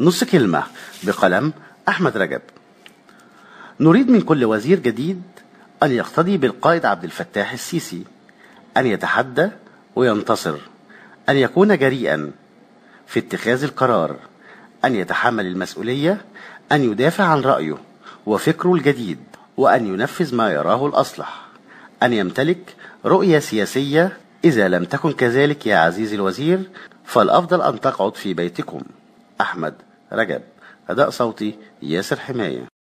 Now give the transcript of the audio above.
نص كلمة بقلم أحمد رجب. نريد من كل وزير جديد أن يقتدي بالقائد عبد الفتاح السيسي أن يتحدى وينتصر أن يكون جريئا في اتخاذ القرار أن يتحمل المسؤولية أن يدافع عن رأيه وفكره الجديد وأن ينفذ ما يراه الأصلح أن يمتلك رؤية سياسية إذا لم تكن كذلك يا عزيزي الوزير فالأفضل أن تقعد في بيتكم. أحمد رجب. أداء صوتي ياسر حماية.